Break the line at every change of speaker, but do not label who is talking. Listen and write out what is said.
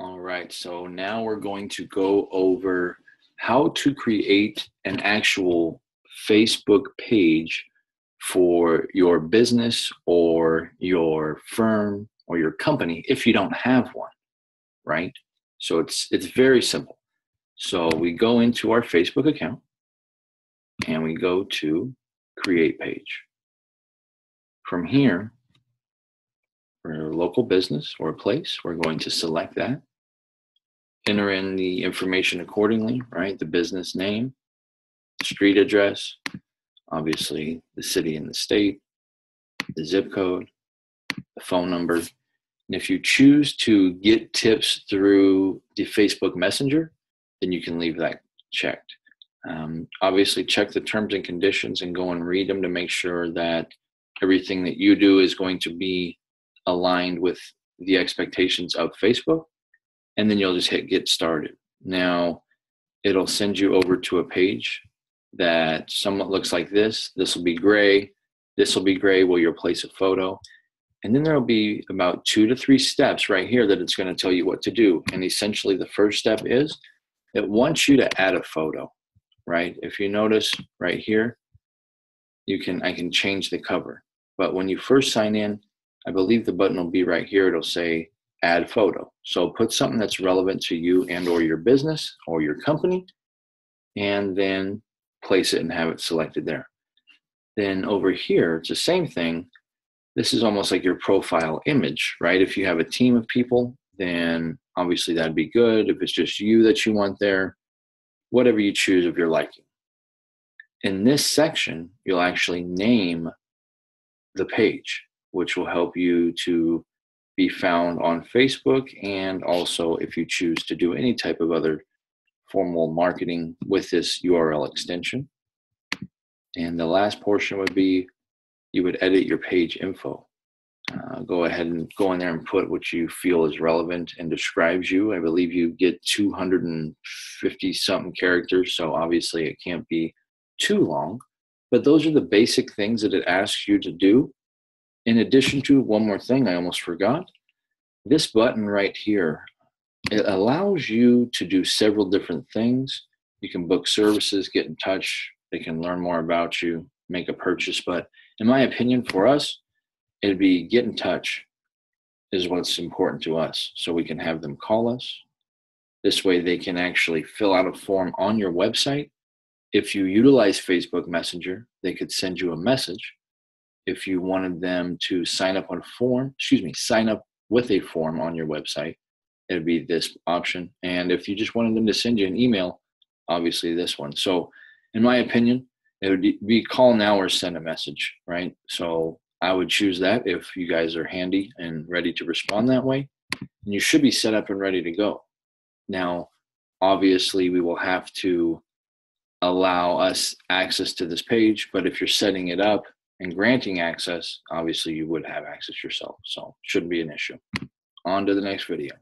All right, so now we're going to go over how to create an actual Facebook page for your business or your firm or your company if you don't have one, right? So it's it's very simple. So we go into our Facebook account and we go to create page. From here, for a local business or place, we're going to select that enter in the information accordingly, right? The business name, street address, obviously the city and the state, the zip code, the phone number. And if you choose to get tips through the Facebook Messenger, then you can leave that checked. Um, obviously, check the terms and conditions and go and read them to make sure that everything that you do is going to be aligned with the expectations of Facebook and then you'll just hit get started. Now, it'll send you over to a page that somewhat looks like this. This will be gray. This will be gray where you'll place a photo. And then there'll be about two to three steps right here that it's going to tell you what to do. And essentially, the first step is it wants you to add a photo, right? If you notice right here, you can I can change the cover. But when you first sign in, I believe the button will be right here. It'll say add photo. So put something that's relevant to you and or your business or your company and then place it and have it selected there. Then over here, it's the same thing. This is almost like your profile image, right? If you have a team of people, then obviously that'd be good. If it's just you that you want there, whatever you choose of your liking. In this section, you'll actually name the page, which will help you to be found on Facebook and also if you choose to do any type of other formal marketing with this URL extension. And the last portion would be you would edit your page info. Uh, go ahead and go in there and put what you feel is relevant and describes you. I believe you get 250 something characters, so obviously it can't be too long. But those are the basic things that it asks you to do in addition to one more thing I almost forgot, this button right here, it allows you to do several different things. You can book services, get in touch, they can learn more about you, make a purchase. But in my opinion, for us, it'd be get in touch is what's important to us. So we can have them call us. This way they can actually fill out a form on your website. If you utilize Facebook Messenger, they could send you a message if you wanted them to sign up on a form, excuse me, sign up with a form on your website, it would be this option. And if you just wanted them to send you an email, obviously this one. So, in my opinion, it would be call now or send a message, right? So, I would choose that if you guys are handy and ready to respond that way. And you should be set up and ready to go. Now, obviously, we will have to allow us access to this page, but if you're setting it up and granting access, obviously you would have access yourself. So shouldn't be an issue. On to the next video.